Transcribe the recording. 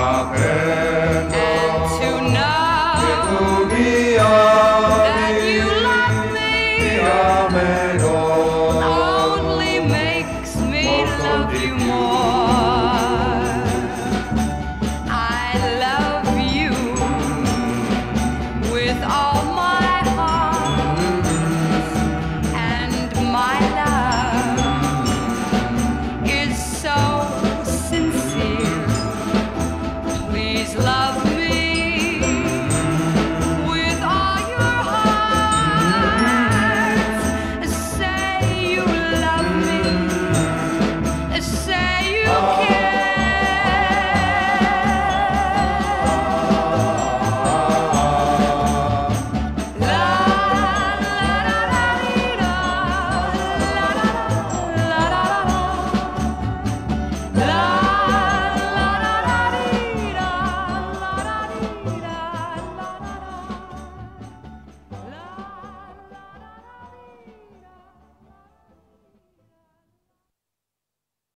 Amen.